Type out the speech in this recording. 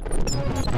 Let's go.